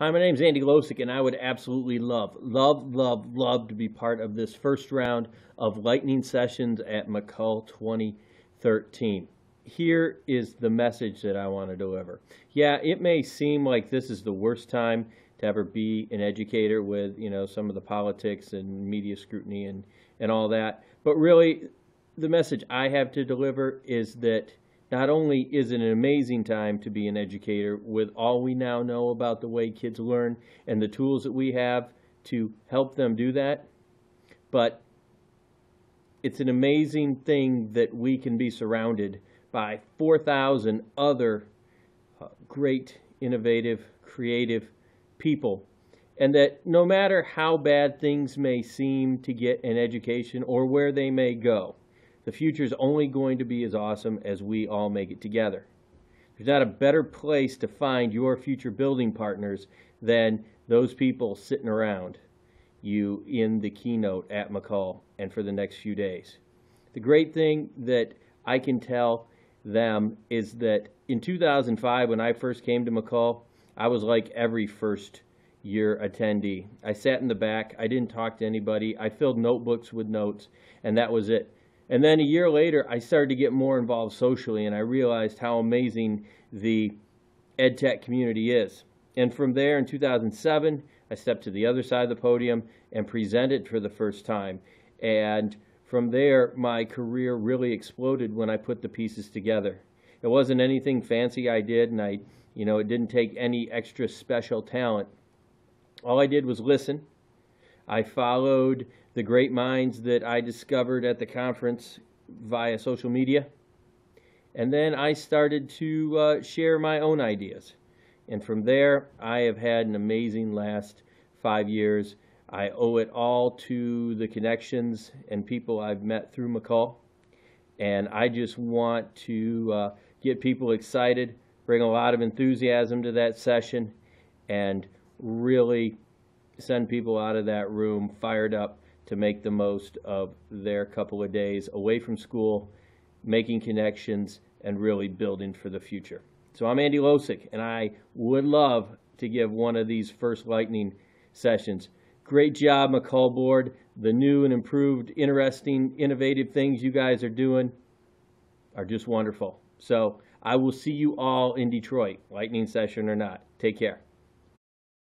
Hi, my name is Andy Losik, and I would absolutely love, love, love, love to be part of this first round of lightning sessions at MACUL 2013. Here is the message that I want to deliver. Yeah, it may seem like this is the worst time to ever be an educator with, you know, some of the politics and media scrutiny and, and all that. But really, the message I have to deliver is that not only is it an amazing time to be an educator with all we now know about the way kids learn and the tools that we have to help them do that, but it's an amazing thing that we can be surrounded by 4,000 other uh, great, innovative, creative people. And that no matter how bad things may seem to get an education or where they may go, the future is only going to be as awesome as we all make it together. There's not a better place to find your future building partners than those people sitting around you in the keynote at MACUL and for the next few days. The great thing that I can tell them is that in 2005, when I first came to MACUL, I was like every first year attendee. I sat in the back, I didn't talk to anybody, I filled notebooks with notes, and that was it. And then a year later, I started to get more involved socially, and I realized how amazing the ed tech community is. And from there, in 2007, I stepped to the other side of the podium and presented for the first time. And from there, my career really exploded when I put the pieces together. It wasn't anything fancy I did, and I, you know, it didn't take any extra special talent. All I did was listen. I followed the great minds that I discovered at the conference via social media. And then I started to uh, share my own ideas. And from there, I have had an amazing last five years. I owe it all to the connections and people I've met through MACUL. And I just want to uh, get people excited, bring a lot of enthusiasm to that session, and really send people out of that room fired up to make the most of their couple of days away from school, making connections, and really building for the future. So I'm Andy Losik, and I would love to give one of these first lightning sessions. Great job, MACUL Board. The new and improved, interesting, innovative things you guys are doing are just wonderful. So I will see you all in Detroit, lightning session or not. Take care.